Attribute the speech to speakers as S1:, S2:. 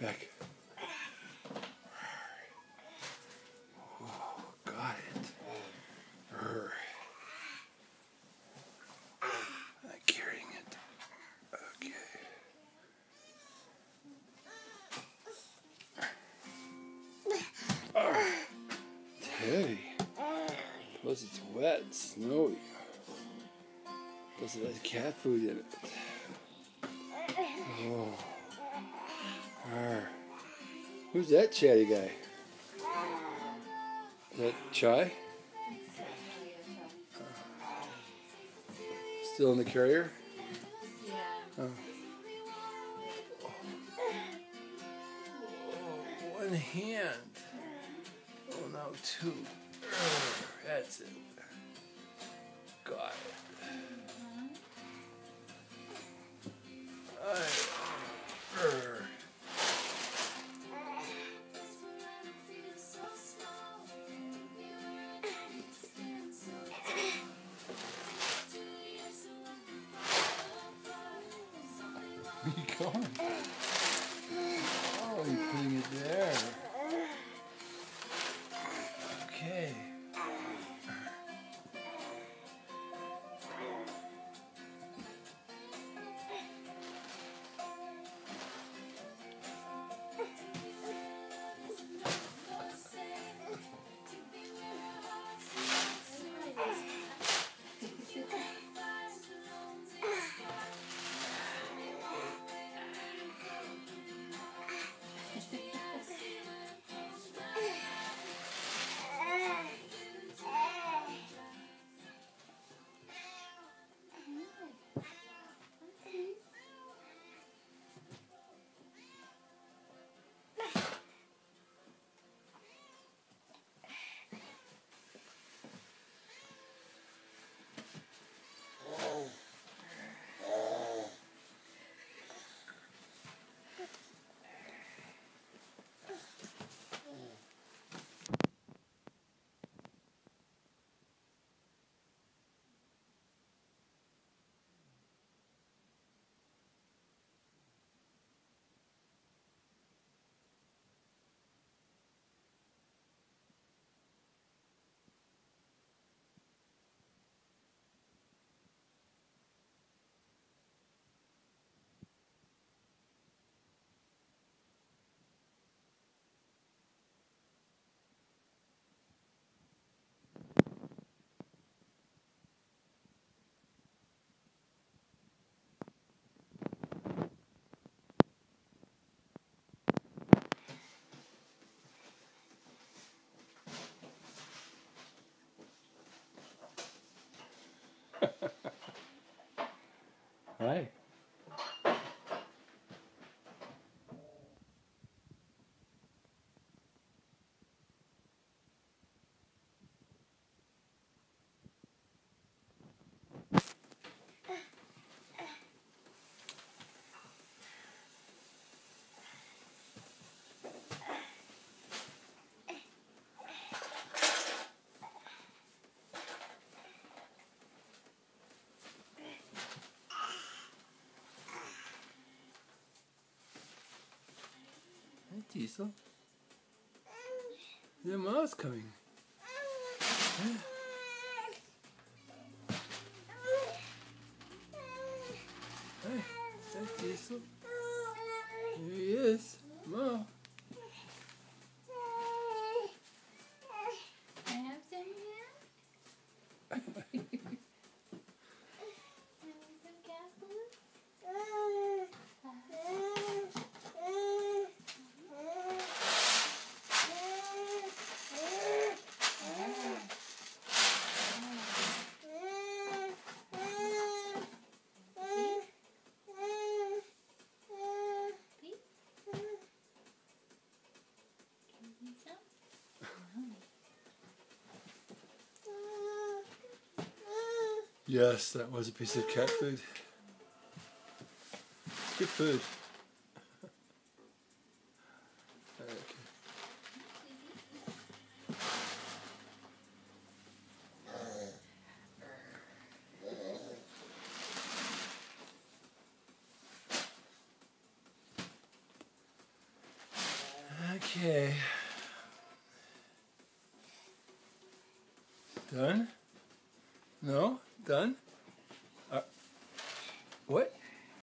S1: Back. Oh, got it. I'm carrying it. Okay. Alright. Teddy. Plus it's wet, and snowy. Plus it has cat food in it. Oh. Arr. Who's that chatty guy? Is that Chai? Still in the carrier?
S2: Yeah.
S1: Oh. Oh, one hand. Oh, now two. That's it. You going? Oh, you're putting it there. Diesel. The mouse coming. Hey, hey, Diesel. Here he is. Ma. Yes, that was a piece of cat food. Good food. Okay. Done? No? Done? Uh, what?